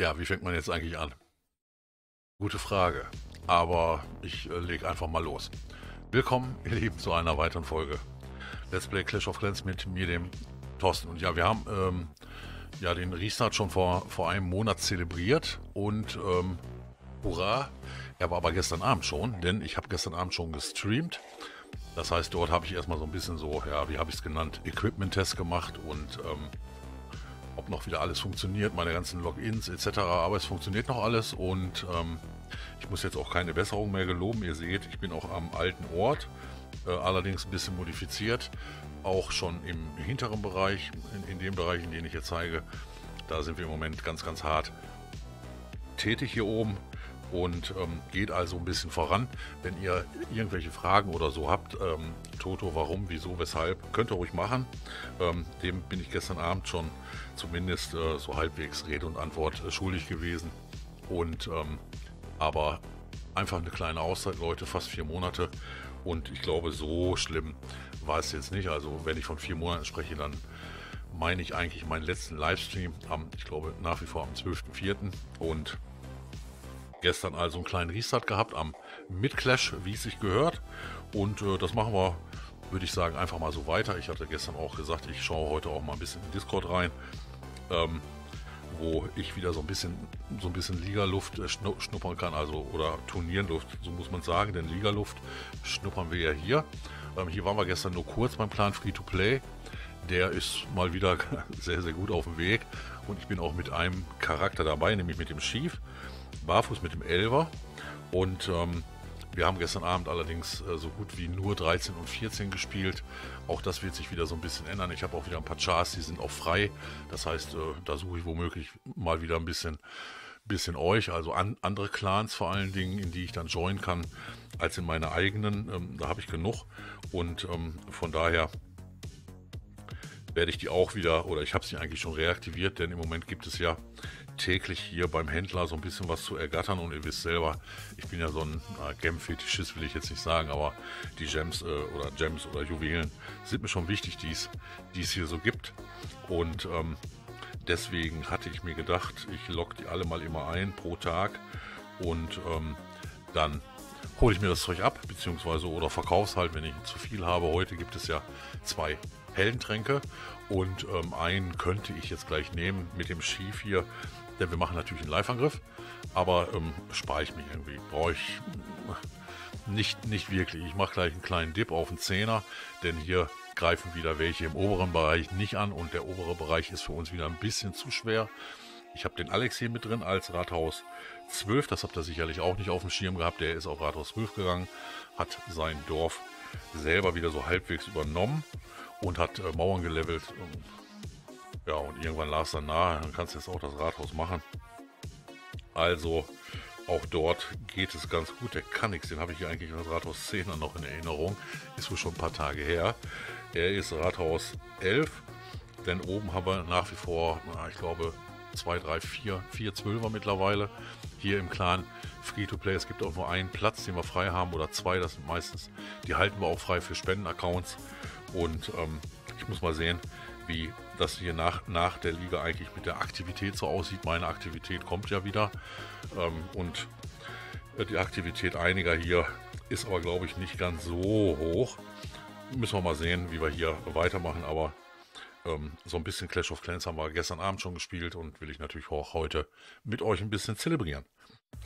Ja, wie fängt man jetzt eigentlich an? Gute Frage, aber ich äh, lege einfach mal los. Willkommen, ihr Lieben, zu einer weiteren Folge Let's Play Clash of Clans mit mir, dem Thorsten. Und ja, wir haben ähm, ja den Restart schon vor, vor einem Monat zelebriert und ähm, hurra, er war aber gestern Abend schon, denn ich habe gestern Abend schon gestreamt. Das heißt, dort habe ich erstmal so ein bisschen so, ja, wie habe ich es genannt, Equipment-Test gemacht und ähm, ob noch wieder alles funktioniert, meine ganzen Logins etc. Aber es funktioniert noch alles und ähm, ich muss jetzt auch keine Besserung mehr geloben. Ihr seht, ich bin auch am alten Ort, äh, allerdings ein bisschen modifiziert. Auch schon im hinteren Bereich, in, in dem Bereich, in den ich jetzt zeige, da sind wir im Moment ganz, ganz hart tätig hier oben und ähm, geht also ein bisschen voran. Wenn ihr irgendwelche Fragen oder so habt, ähm, Toto, warum, wieso, weshalb, könnt ihr ruhig machen. Ähm, dem bin ich gestern Abend schon zumindest äh, so halbwegs Rede und Antwort äh, schuldig gewesen. Und ähm, aber einfach eine kleine Auszeit, Leute, fast vier Monate. Und ich glaube, so schlimm war es jetzt nicht. Also wenn ich von vier Monaten spreche, dann meine ich eigentlich meinen letzten Livestream am, ich glaube, nach wie vor am 12.04. Und Gestern also einen kleinen Restart gehabt am Mid-Clash, wie es sich gehört. Und äh, das machen wir, würde ich sagen, einfach mal so weiter. Ich hatte gestern auch gesagt, ich schaue heute auch mal ein bisschen in Discord rein. Ähm, wo ich wieder so ein bisschen so ein bisschen Ligaluft äh, schnuppern kann, also oder Turnierluft, so muss man sagen, denn Ligaluft schnuppern wir ja hier. Ähm, hier waren wir gestern nur kurz beim Plan Free to Play. Der ist mal wieder sehr, sehr gut auf dem Weg und ich bin auch mit einem Charakter dabei, nämlich mit dem Chief barfuß mit dem Elver. Und ähm, wir haben gestern Abend allerdings äh, so gut wie nur 13 und 14 gespielt. Auch das wird sich wieder so ein bisschen ändern. Ich habe auch wieder ein paar Chars, die sind auch frei. Das heißt, äh, da suche ich womöglich mal wieder ein bisschen, bisschen euch, also an, andere Clans vor allen Dingen, in die ich dann joinen kann, als in meine eigenen. Ähm, da habe ich genug. Und ähm, von daher werde ich die auch wieder, oder ich habe sie eigentlich schon reaktiviert, denn im Moment gibt es ja täglich hier beim Händler so ein bisschen was zu ergattern. Und ihr wisst selber, ich bin ja so ein äh, Gem-Fetischist, will ich jetzt nicht sagen, aber die Gems äh, oder Gems oder Juwelen sind mir schon wichtig, die es hier so gibt. Und ähm, deswegen hatte ich mir gedacht, ich logge die alle mal immer ein pro Tag und ähm, dann hole ich mir das Zeug ab, beziehungsweise oder verkaufe es halt, wenn ich zu viel habe. Heute gibt es ja zwei Heldentränke und ähm, einen könnte ich jetzt gleich nehmen mit dem Schief hier denn wir machen natürlich einen Live-Angriff, aber ähm, spare ich mich irgendwie. Brauche ich nicht, nicht wirklich. Ich mache gleich einen kleinen Dip auf den Zehner, denn hier greifen wieder welche im oberen Bereich nicht an und der obere Bereich ist für uns wieder ein bisschen zu schwer. Ich habe den Alex hier mit drin als Rathaus 12, das habt ihr sicherlich auch nicht auf dem Schirm gehabt. Der ist auf Rathaus 12 gegangen, hat sein Dorf selber wieder so halbwegs übernommen und hat äh, Mauern gelevelt. Ja, und irgendwann lag es dann nahe, dann kannst du jetzt auch das Rathaus machen. Also, auch dort geht es ganz gut. Der kann nichts, den habe ich eigentlich als Rathaus 10 noch in Erinnerung. Ist wohl schon ein paar Tage her. Er ist Rathaus 11, denn oben haben wir nach wie vor, ich glaube, 2, 3, 4, 4 Zwölfer mittlerweile hier im Clan Free-to-Play. Es gibt auch nur einen Platz, den wir frei haben oder zwei, das sind meistens, die halten wir auch frei für Spendenaccounts. Und ähm, ich muss mal sehen, wie das hier nach, nach der Liga eigentlich mit der Aktivität so aussieht. Meine Aktivität kommt ja wieder ähm, und äh, die Aktivität einiger hier ist aber, glaube ich, nicht ganz so hoch. Müssen wir mal sehen, wie wir hier weitermachen, aber ähm, so ein bisschen Clash of Clans haben wir gestern Abend schon gespielt und will ich natürlich auch heute mit euch ein bisschen zelebrieren.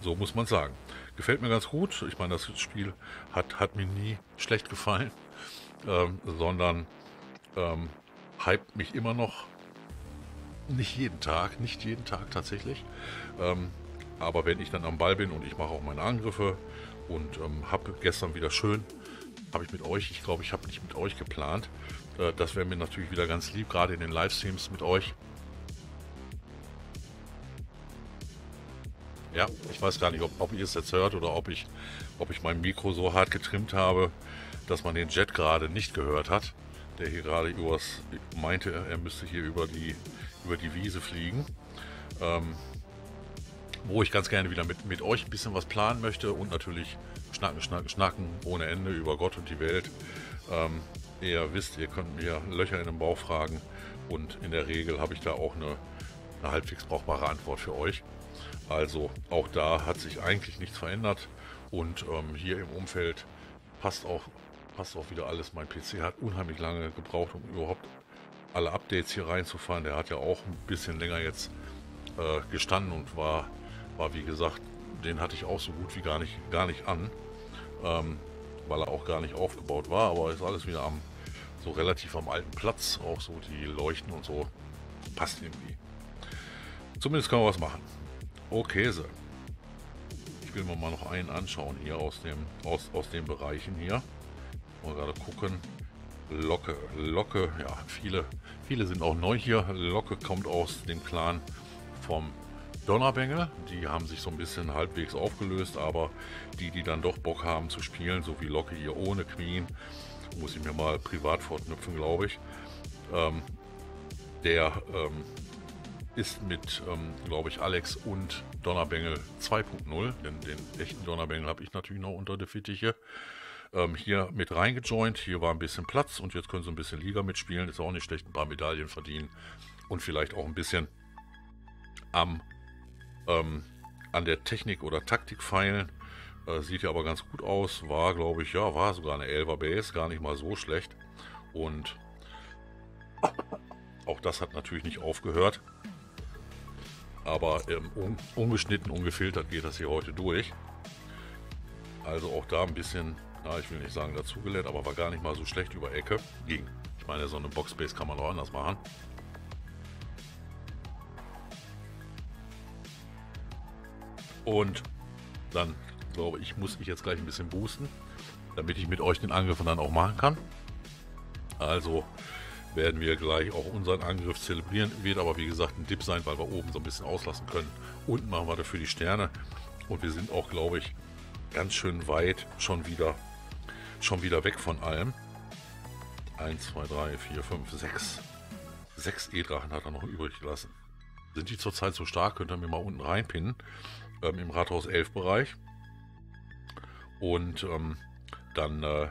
So muss man sagen. Gefällt mir ganz gut. Ich meine, das Spiel hat, hat mir nie schlecht gefallen, ähm, sondern ähm, hypt mich immer noch. Nicht jeden Tag, nicht jeden Tag tatsächlich. Ähm, aber wenn ich dann am Ball bin und ich mache auch meine Angriffe und ähm, habe gestern wieder schön, habe ich mit euch, ich glaube, ich habe nicht mit euch geplant. Äh, das wäre mir natürlich wieder ganz lieb, gerade in den Livestreams mit euch. Ja, ich weiß gar nicht, ob, ob ihr es jetzt hört oder ob ich, ob ich mein Mikro so hart getrimmt habe, dass man den Jet gerade nicht gehört hat der hier gerade übers meinte, er müsste hier über die, über die Wiese fliegen. Ähm, wo ich ganz gerne wieder mit, mit euch ein bisschen was planen möchte und natürlich schnacken, schnacken, schnacken ohne Ende über Gott und die Welt. Ähm, ihr wisst, ihr könnt mir Löcher in den Bauch fragen und in der Regel habe ich da auch eine eine halbwegs brauchbare Antwort für euch. Also auch da hat sich eigentlich nichts verändert und ähm, hier im Umfeld passt auch, passt auch wieder alles. Mein PC hat unheimlich lange gebraucht, um überhaupt alle Updates hier reinzufahren. Der hat ja auch ein bisschen länger jetzt äh, gestanden und war, war wie gesagt, den hatte ich auch so gut wie gar nicht, gar nicht an, ähm, weil er auch gar nicht aufgebaut war, aber ist alles wieder am so relativ am alten Platz, auch so die Leuchten und so passt irgendwie. Zumindest kann man was machen. Okay, so. Ich will mir mal noch einen anschauen hier aus dem aus, aus den Bereichen hier. Mal gerade gucken. Locke, Locke, ja, viele, viele sind auch neu hier. Locke kommt aus dem Clan vom Donnerbengel. Die haben sich so ein bisschen halbwegs aufgelöst, aber die, die dann doch Bock haben zu spielen, so wie Locke hier ohne Queen, muss ich mir mal privat fortknüpfen, glaube ich. Ähm, der ähm, ist mit, ähm, glaube ich, Alex und Donnerbengel 2.0, denn den echten Donnerbengel habe ich natürlich noch unter der Fittiche, ähm, hier mit reingejoint. Hier war ein bisschen Platz und jetzt können sie ein bisschen Liga mitspielen. Ist auch nicht schlecht, ein paar Medaillen verdienen und vielleicht auch ein bisschen am, ähm, an der Technik oder Taktik feilen. Äh, sieht ja aber ganz gut aus. War, glaube ich, ja, war sogar eine 11er Base, gar nicht mal so schlecht. Und auch das hat natürlich nicht aufgehört. Aber ähm, un ungeschnitten, ungefiltert geht das hier heute durch. Also auch da ein bisschen, na, ich will nicht sagen dazugelernt, aber war gar nicht mal so schlecht über Ecke. Ging. Ich meine, so eine Boxbase kann man auch anders machen. Und dann glaube ich, muss ich jetzt gleich ein bisschen boosten, damit ich mit euch den Angriff dann auch machen kann. Also werden wir gleich auch unseren Angriff zelebrieren. Wird aber wie gesagt ein Dip sein, weil wir oben so ein bisschen auslassen können. Unten machen wir dafür die Sterne. Und wir sind auch, glaube ich, ganz schön weit schon wieder, schon wieder weg von allem. 1, 2, 3, 4, 5, 6. 6 E-Drachen hat er noch übrig gelassen. Sind die zurzeit so stark, könnt ihr mir mal unten reinpinnen. Ähm, Im Rathaus 11 Bereich. Und ähm, dann äh,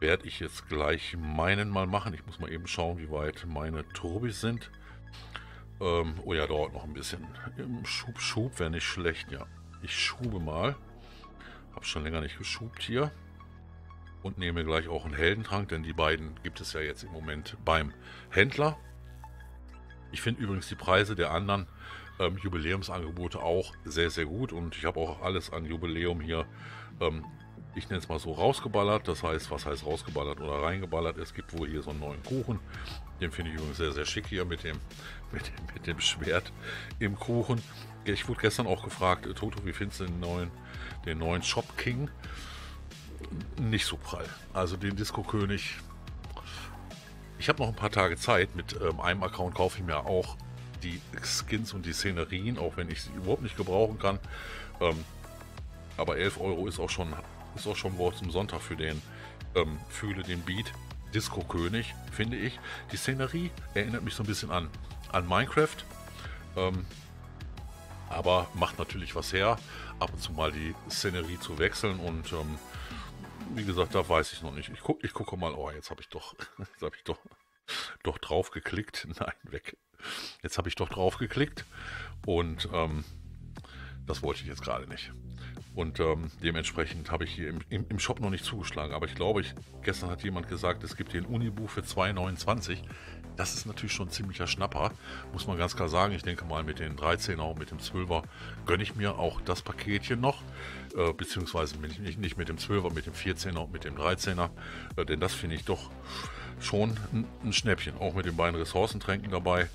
werde ich jetzt gleich meinen mal machen. Ich muss mal eben schauen, wie weit meine Turbis sind. Ähm, oh ja, dauert noch ein bisschen. Im Schub, Schub wäre nicht schlecht, ja. Ich schube mal. Hab schon länger nicht geschubt hier. Und nehme gleich auch einen Heldentrank, denn die beiden gibt es ja jetzt im Moment beim Händler. Ich finde übrigens die Preise der anderen ähm, Jubiläumsangebote auch sehr, sehr gut. Und ich habe auch alles an Jubiläum hier ähm, ich nenne es mal so, rausgeballert. Das heißt, was heißt rausgeballert oder reingeballert? Es gibt wohl hier so einen neuen Kuchen. Den finde ich übrigens sehr, sehr schick hier mit dem, mit dem, mit dem Schwert im Kuchen. Ich wurde gestern auch gefragt, Toto, wie findest du den neuen, den neuen Shop King? Nicht so prall. Also den Disco-König. Ich habe noch ein paar Tage Zeit. Mit ähm, einem Account kaufe ich mir auch die Skins und die Szenerien, auch wenn ich sie überhaupt nicht gebrauchen kann. Ähm, aber 11 Euro ist auch schon ist auch schon Wort zum Sonntag für den ähm, Fühle den Beat. Disco König, finde ich. Die Szenerie erinnert mich so ein bisschen an, an Minecraft. Ähm, aber macht natürlich was her, ab und zu mal die Szenerie zu wechseln und ähm, wie gesagt, da weiß ich noch nicht. Ich, guck, ich gucke mal, oh, jetzt habe ich doch, jetzt habe ich doch, doch drauf geklickt. Nein, weg. Jetzt habe ich doch drauf geklickt und ähm, das wollte ich jetzt gerade nicht. Und ähm, dementsprechend habe ich hier im, im, im, Shop noch nicht zugeschlagen. Aber ich glaube, ich, gestern hat jemand gesagt, es gibt hier ein Unibuch für 2,29. Das ist natürlich schon ein ziemlicher Schnapper, muss man ganz klar sagen. Ich denke mal, mit den 13er und mit dem 12er gönne ich mir auch das Paketchen noch. Äh, beziehungsweise nicht, nicht mit dem 12er, mit dem 14er und mit dem 13er. Äh, denn das finde ich doch schon ein, ein Schnäppchen. Auch mit den beiden Ressourcentränken dabei.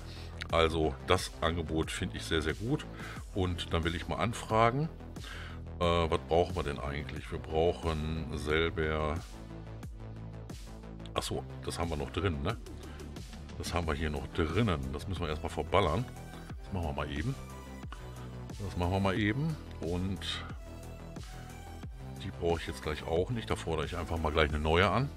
Also das Angebot finde ich sehr, sehr gut. Und dann will ich mal anfragen. Äh, was brauchen wir denn eigentlich? Wir brauchen selber... Achso, das haben wir noch drin, ne? Das haben wir hier noch drinnen. Das müssen wir erstmal verballern. Das machen wir mal eben. Das machen wir mal eben. Und die brauche ich jetzt gleich auch nicht. Da fordere ich einfach mal gleich eine neue an.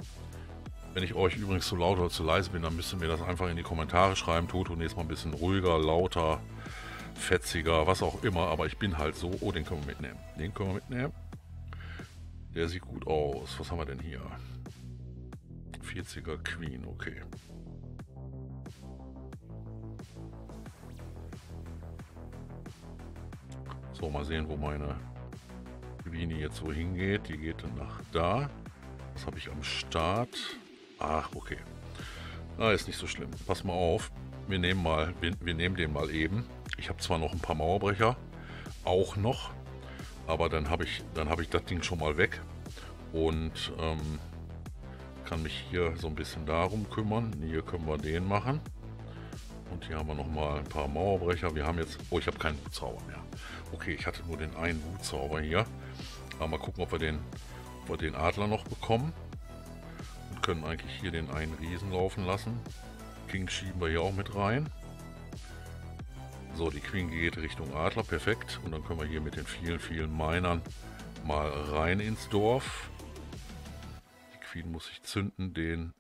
Wenn ich euch übrigens zu laut oder zu leise bin, dann müsst ihr mir das einfach in die Kommentare schreiben. Toto nächstes Mal ein bisschen ruhiger, lauter, fetziger, was auch immer. Aber ich bin halt so. Oh, den können wir mitnehmen. Den können wir mitnehmen. Der sieht gut aus. Was haben wir denn hier? 40er Queen, okay. So, mal sehen, wo meine Queenie jetzt so hingeht. Die geht dann nach da. Das habe ich am Start. Ach, okay. Ah, ist nicht so schlimm. Pass mal auf. Wir nehmen mal, wir, wir nehmen den mal eben. Ich habe zwar noch ein paar Mauerbrecher, auch noch, aber dann habe ich, habe ich das Ding schon mal weg und ähm, kann mich hier so ein bisschen darum kümmern. Hier können wir den machen. Und hier haben wir noch mal ein paar Mauerbrecher. Wir haben jetzt... Oh, ich habe keinen Wutzauber mehr. Okay, ich hatte nur den einen Wutzauber hier. Aber mal gucken, ob wir den, ob wir den Adler noch bekommen. Und können eigentlich hier den einen Riesen laufen lassen. King schieben wir hier auch mit rein. So, die Queen geht Richtung Adler, perfekt. Und dann können wir hier mit den vielen, vielen Minern mal rein ins Dorf. Die Queen muss sich zünden, den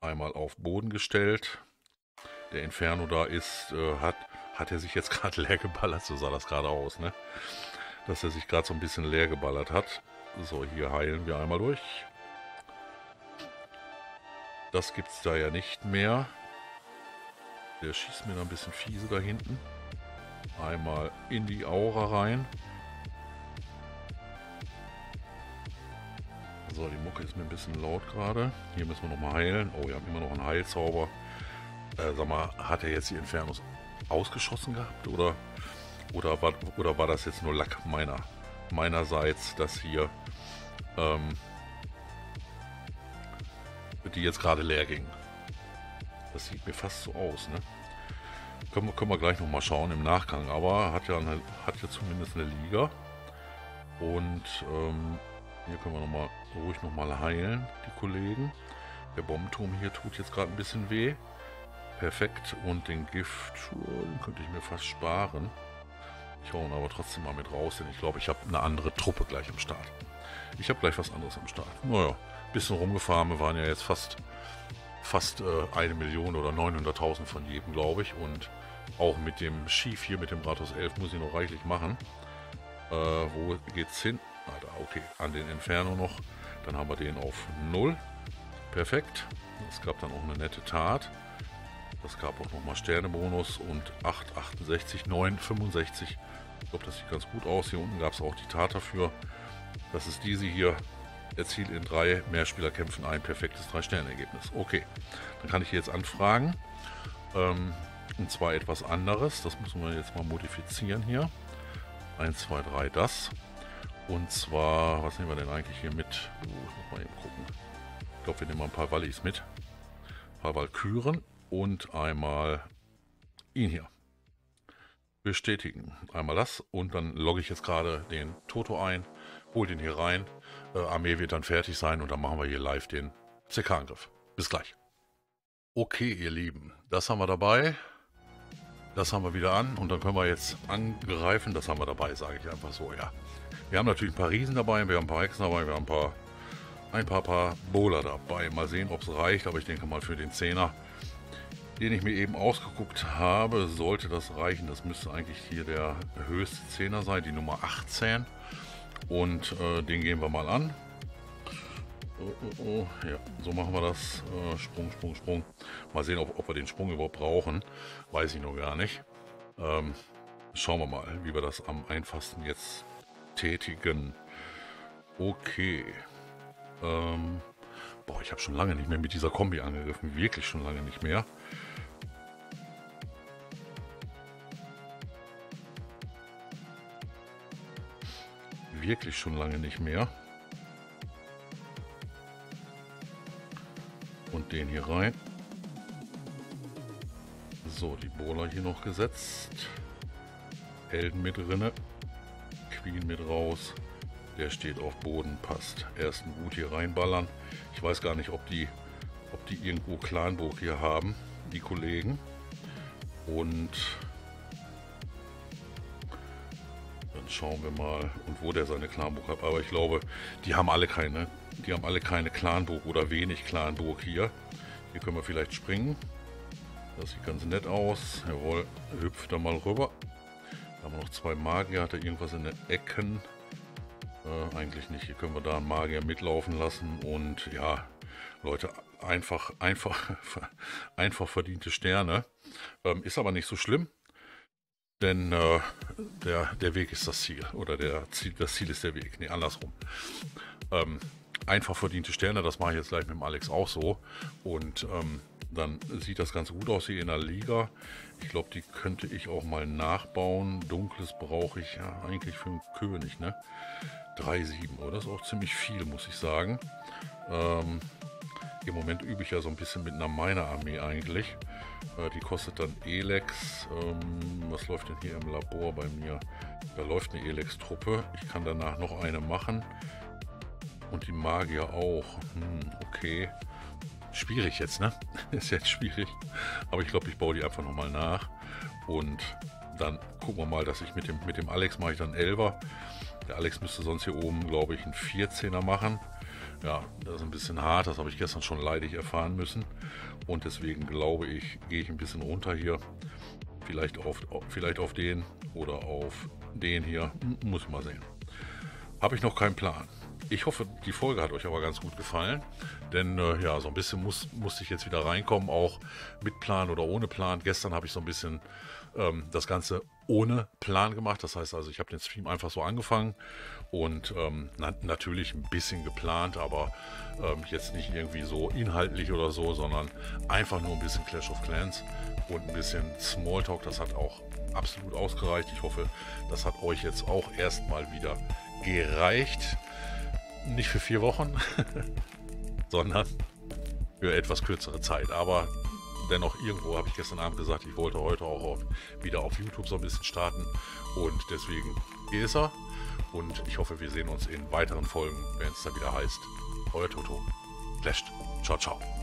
einmal auf Boden gestellt. Der Inferno da ist, äh, hat, hat er sich jetzt gerade leer geballert, so sah das gerade aus, ne? Dass er sich gerade so ein bisschen leer geballert hat. So, hier heilen wir einmal durch. Das gibt es da ja nicht mehr. Der schießt mir da ein bisschen fiese da hinten. Einmal in die Aura rein. So, die Mucke ist mir ein bisschen laut gerade. Hier müssen wir nochmal heilen. Oh, wir haben immer noch einen Heilzauber. Äh, sag mal, hat er jetzt die Infernos ausgeschossen gehabt? Oder, oder, war, oder war das jetzt nur Lack meiner, meinerseits, dass hier ähm, die jetzt gerade leer ging. Das sieht mir fast so aus, ne? Können wir, können wir gleich nochmal schauen im Nachgang. Aber hat ja, eine, hat ja zumindest eine Liga. Und ähm, hier können wir noch mal, ruhig nochmal heilen, die Kollegen. Der Bombenturm hier tut jetzt gerade ein bisschen weh. Perfekt. Und den Gift, den könnte ich mir fast sparen. Ich hau ihn aber trotzdem mal mit raus, denn ich glaube, ich habe eine andere Truppe gleich am Start. Ich habe gleich was anderes am Start. Naja, bisschen rumgefahren. Wir waren ja jetzt fast, fast äh, eine Million oder 900.000 von jedem, glaube ich. Und auch mit dem Schief hier, mit dem Rathaus 11, muss ich noch reichlich machen. Äh, wo geht's hin? Ah, da, okay, an den Inferno noch. Dann haben wir den auf 0. Perfekt. Es gab dann auch eine nette Tat. Das gab auch nochmal Sternebonus und 8, 68, 9, 65. Ich glaube, das sieht ganz gut aus. Hier unten gab es auch die Tat dafür. Das ist diese hier. Erzielt in drei Mehrspielerkämpfen ein perfektes 3-Sterne-Ergebnis. Okay, dann kann ich jetzt anfragen. Ähm, und zwar etwas anderes. Das müssen wir jetzt mal modifizieren hier. 1, 2, 3, das. Und zwar, was nehmen wir denn eigentlich hier mit? Oh, ich muss mal eben gucken. Ich glaube, wir nehmen mal ein paar Wallis mit. Ein paar Walküren und einmal ihn hier. Bestätigen. Einmal das und dann logge ich jetzt gerade den Toto ein, hole den hier rein. Äh, Armee wird dann fertig sein und dann machen wir hier live den CK-Angriff. Bis gleich. Okay, ihr Lieben, das haben wir dabei. Das haben wir wieder an und dann können wir jetzt angreifen. Das haben wir dabei, sage ich einfach so, ja. Wir haben natürlich ein paar Riesen dabei, wir haben ein paar Hexen dabei, wir haben ein paar, ein paar, paar Bowler dabei. Mal sehen, ob es reicht, aber ich denke mal für den Zehner den ich mir eben ausgeguckt habe, sollte das reichen. Das müsste eigentlich hier der höchste Zehner sein, die Nummer 18. Und äh, den gehen wir mal an. Oh, oh, oh. Ja, so machen wir das. Äh, Sprung, Sprung, Sprung. Mal sehen, ob, ob, wir den Sprung überhaupt brauchen. Weiß ich noch gar nicht. Ähm, schauen wir mal, wie wir das am einfachsten jetzt tätigen. Okay. Ähm, boah, ich habe schon lange nicht mehr mit dieser Kombi angegriffen. Wirklich schon lange nicht mehr. wirklich schon lange nicht mehr. Und den hier rein. So, die Bohler hier noch gesetzt. Helden mit drinne. Queen mit raus. Der steht auf Boden, passt. Ersten gut hier reinballern. Ich weiß gar nicht, ob die, ob die irgendwo Clanburg hier haben, die Kollegen. Und Dann schauen wir mal, und wo der seine Clanburg hat. Aber ich glaube, die haben alle keine, die haben alle keine Clanburg oder wenig Clanburg hier. Hier können wir vielleicht springen. Das sieht ganz nett aus. Jawohl, hüpft da mal rüber. Da haben wir noch zwei Magier. Hat er irgendwas in den Ecken? Äh, eigentlich nicht. Hier können wir da einen Magier mitlaufen lassen. Und ja, Leute, einfach, einfach, einfach verdiente Sterne. Ähm, ist aber nicht so schlimm. Denn äh, der, der Weg ist das Ziel. Oder der Ziel, das Ziel ist der Weg. Nee, andersrum. Ähm, einfach verdiente Sterne, das mache ich jetzt gleich mit dem Alex auch so. Und ähm, dann sieht das ganz gut aus hier in der Liga. Ich glaube, die könnte ich auch mal nachbauen. Dunkles brauche ich ja eigentlich für einen König, ne? 3,7, oder? Das ist auch ziemlich viel, muss ich sagen. Ähm, Im Moment übe ich ja so ein bisschen mit einer Miner-Armee eigentlich. Äh, die kostet dann Elex. Ähm, was läuft denn hier im Labor bei mir? Da läuft eine Elex-Truppe. Ich kann danach noch eine machen. Und die Magier auch. Hm, okay. Schwierig jetzt, ne? Ist jetzt schwierig. Aber ich glaube, ich baue die einfach nochmal nach. Und dann gucken wir mal, dass ich mit dem, mit dem Alex mache ich dann 11er. Der Alex müsste sonst hier oben, glaube ich, einen 14er machen. Ja, das ist ein bisschen hart, das habe ich gestern schon leidig erfahren müssen. Und deswegen glaube ich, gehe ich ein bisschen runter hier. Vielleicht auf, vielleicht auf den oder auf den hier. Muss mal sehen. Habe ich noch keinen Plan. Ich hoffe, die Folge hat euch aber ganz gut gefallen. Denn äh, ja, so ein bisschen muss, musste ich jetzt wieder reinkommen, auch mit Plan oder ohne Plan. Gestern habe ich so ein bisschen ähm, das Ganze ohne Plan gemacht. Das heißt also, ich habe den Stream einfach so angefangen und ähm, na natürlich ein bisschen geplant, aber ähm, jetzt nicht irgendwie so inhaltlich oder so, sondern einfach nur ein bisschen Clash of Clans und ein bisschen Smalltalk. Das hat auch absolut ausgereicht. Ich hoffe, das hat euch jetzt auch erstmal wieder gereicht. Nicht für vier Wochen, sondern für etwas kürzere Zeit. Aber dennoch irgendwo habe ich gestern Abend gesagt, ich wollte heute auch auf, wieder auf YouTube so ein bisschen starten. Und deswegen hier ist er. Und ich hoffe, wir sehen uns in weiteren Folgen, wenn es dann wieder heißt, euer Toto. Flasht. Ciao, ciao.